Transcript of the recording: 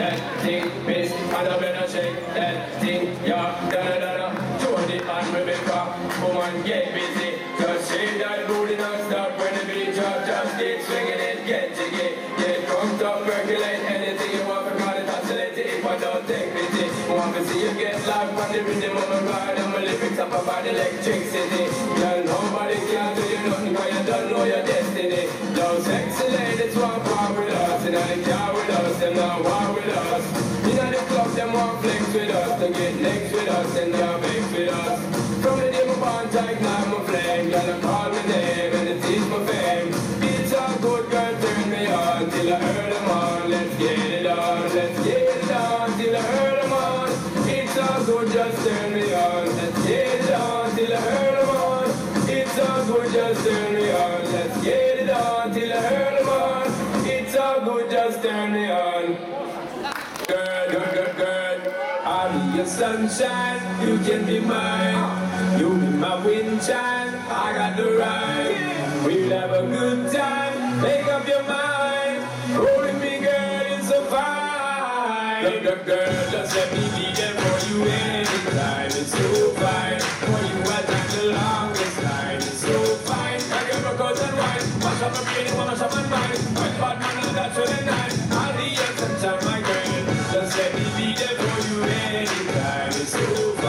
that thing, miss. And I better shake that thing, yeah. Da da da da. Jody and Rebecca, woman get busy. Just shake that booty non-stop when the beat drop. Just keep swinging it, get jiggy. Get drunk up, percolate anything you want. Because it oscillate if I don't take pity. Want to see you get live on the rhythm of my ride. And my lyrics up about electricity. Girl, nobody can do you nothing because you don't know your destiny. Those sexy ladies want us. And they car with us, them not war with us. Know the club, them want flex with us. They get next with us and they are vex with us. From the day my bond, I ignite my flame. I call my name and it is my fame. It's a good girl, turn me on till I heard them on. Let's get it on, let's get it on till I heard them on. It's all good, just turn me on. Let's get it on till I heard them on. It's all good, just turn me on. Let's get it on till I heard Girl, girl, girl, girl, I'll be your sunshine. You can be mine. You be my windchime. I got the right. We'll have a good time. Make up your mind. Holding me, girl, it's so fine. Girl, girl, girl, just let me be there for you anytime. It's so fine. For you, I time the longest line. It's so fine. I my coat and wine. Mash up my brain, mash up my mind. That's what be there for you anytime it's over.